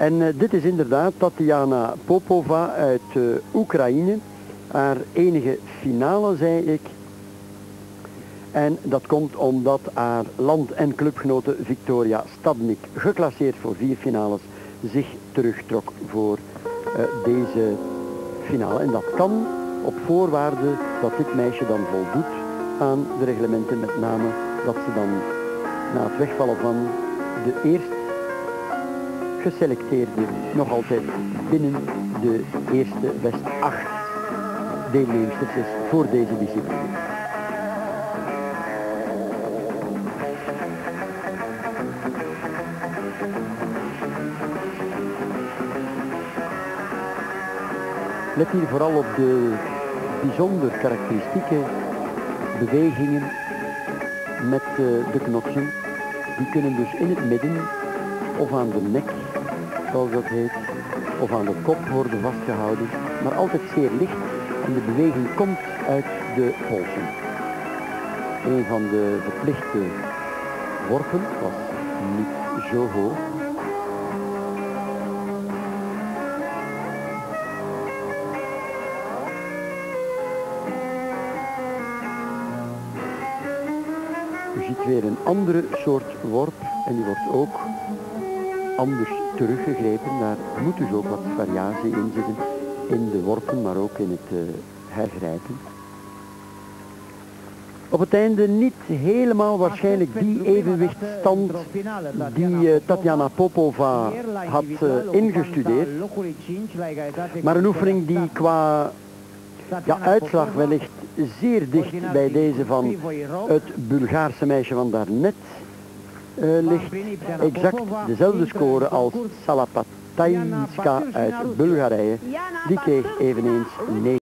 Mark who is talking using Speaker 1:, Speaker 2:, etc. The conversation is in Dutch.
Speaker 1: En eh, dit is inderdaad Tatjana Popova uit eh, Oekraïne. Haar enige finale, zei ik. En dat komt omdat haar land- en clubgenote Victoria Stadnik, geclasseerd voor vier finales, zich terugtrok voor eh, deze finale. En dat kan op voorwaarde dat dit meisje dan voldoet aan de reglementen, met name dat ze dan na het wegvallen van de eerst geselecteerde nog altijd binnen de eerste best acht deelnemers is voor deze discipline. Let hier vooral op de bijzonder karakteristieke bewegingen met eh, de knotsen. Die kunnen dus in het midden of aan de nek, zoals dat heet, of aan de kop worden vastgehouden, maar altijd zeer licht en de beweging komt uit de polsen. Een van de verplichte worpen was niet zo hoog. Weer een andere soort worp en die wordt ook anders teruggegrepen. Daar moet dus ook wat variatie in zitten in de worpen, maar ook in het uh, hergrijpen. Op het einde niet helemaal waarschijnlijk die evenwichtstand die uh, Tatjana Popova had uh, ingestudeerd. Maar een oefening die qua ja, uitslag wellicht zeer dicht bij deze van het Bulgaarse meisje van daarnet ligt. Exact dezelfde score als Salapatainska uit Bulgarije. Die kreeg eveneens 9.